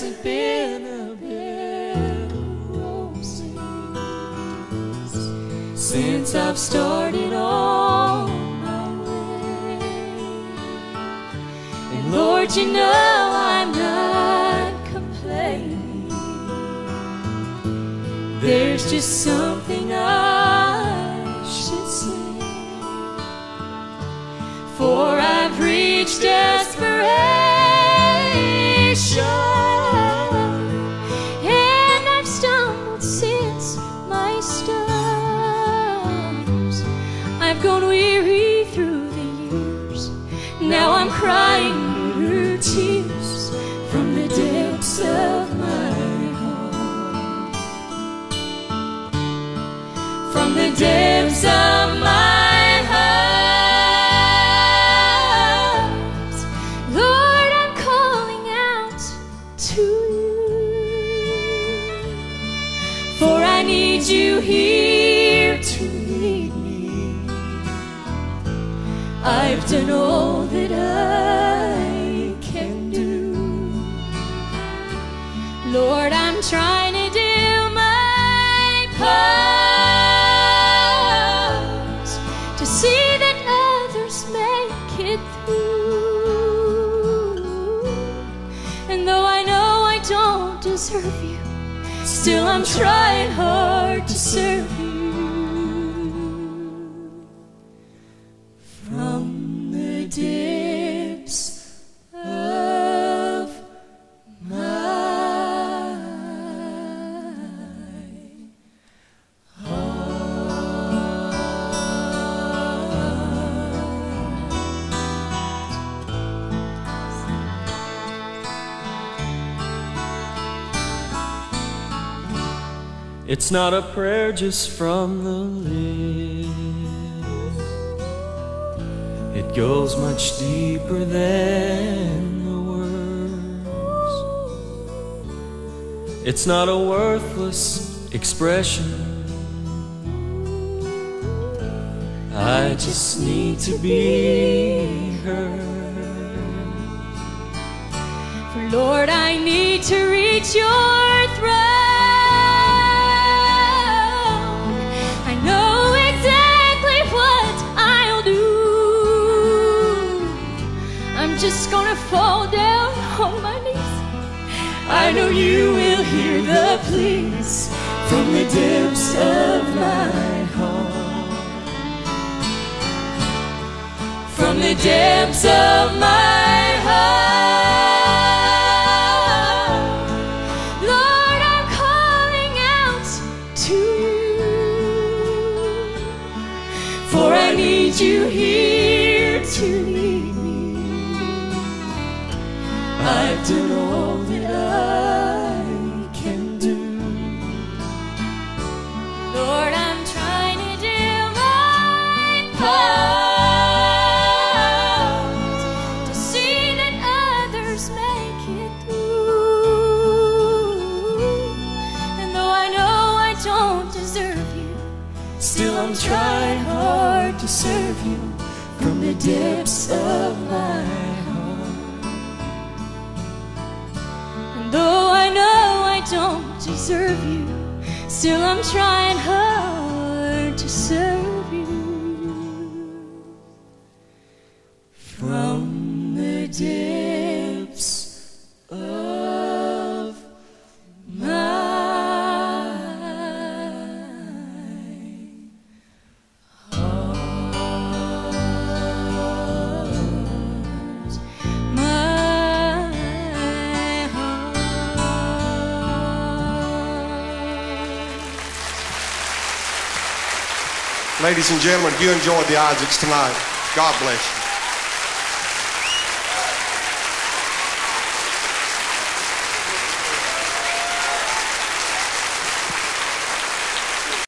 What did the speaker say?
hasn't been a bed of roses since I've started on my way. And Lord, you know I'm not complaining. There's just something From the depths of my heart, Lord, I'm calling out to you. For I need you here to lead me. I've done all that I can do. Lord, I'm trying to do it through. And though I know I don't deserve you, still I'm trying hard It's not a prayer just from the lips. It goes much deeper than the words. It's not a worthless expression. I just need to be heard. For Lord, I need to reach your throne. Fall down on my knees. I know you will hear the pleas from the depths of my heart. From the depths of my heart, Lord, I'm calling out to you. For I need you here to lead me. I've done all that I can do. Lord, I'm trying to do my part to see that others make it through. And though I know I don't deserve you, still I'm trying hard to serve you from the depths of my don't deserve you, still I'm trying hard Ladies and gentlemen, if you enjoyed the Isaacs tonight. God bless you.